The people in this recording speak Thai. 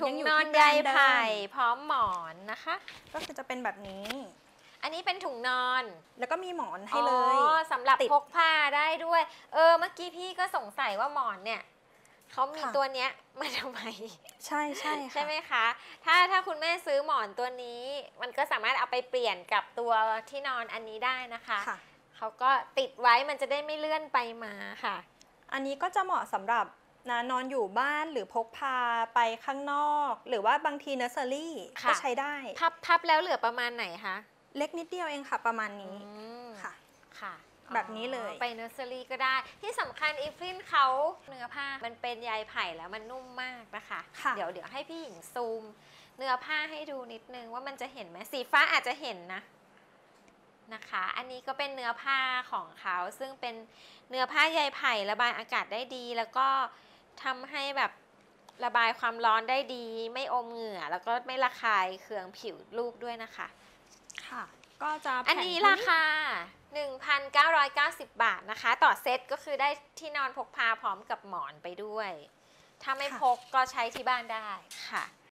ถุงยัยู่นอนที่ใยแบรนด์เดิมไผ่พร้อมหมอนนะคะ ก็คือจะเป็นแบบนี้ อันนี้เป็นถุงนอน แล้วก็มีหมอนให้เลยอ๋อสำหรับติดพกพาได้ด้วย เออ เมื่อกี้พี่ก็สงสัยว่าหมอนเนี่ยเขามีค่ะตัวเนี้ยมาทำไม ใช่ใช่ค่ะใช่ไหมคะ ถ้าถ้าคุณแม่ซื้อหมอนตัวนี้ มันก็สามารถเอาไปเปลี่ยนกับตัวที่นอนอันนี้ได้นะคะค่ะเขาก็ติดไว้มันจะได้ไม่เลื่อนไปมาค่ะ อันนี้ก็จะเหมาะสำหรับ นะนอนอยู่บ้านหรือพกพาไปข้างนอก หรือว่าบางทีเนอร์เซอรี่ค่ะก็ใช้ได้พับพับแล้วเหลือประมาณไหนคะเล็กนิดเดียวเองค่ะประมาณนี้อืมค่ะค่ะแบบนี้เลยอ๋อไปเนอร์เซอรี่ก็ได้ ที่สำคัญ Iflin เขาเนื้อผ้ามันเป็นใยไผ่แล้วมันนุ่มมากนะคะค่ะเดี๋ยวเดี๋ยวให้พี่หญิงซูม เนื้อผ้าให้ดูนิดนึงว่ามันจะเห็นไหมสีฟ้าอาจจะเห็นนะนะคะ อันนี้ก็เป็นเนื้อผ้าของเขาซึ่งเป็นเนื้อผ้าใยไผ่ระบายอากาศได้ดีแล้วก็ ทำให้แบบระบายความร้อนได้ดี ไม่อมเหงื่อ แล้วก็ไม่ระคายเคืองผิวลูกด้วยนะคะ ค่ะ ก็จะอันแผ่นี้พื้ราคา 1,990 บาทนะคะ ต่อเซตก็คือได้ที่นอนพกพาพร้อมกับหมอนไปด้วย ถ้าไม่พกก็ใช้ที่บ้านได้ค่ะ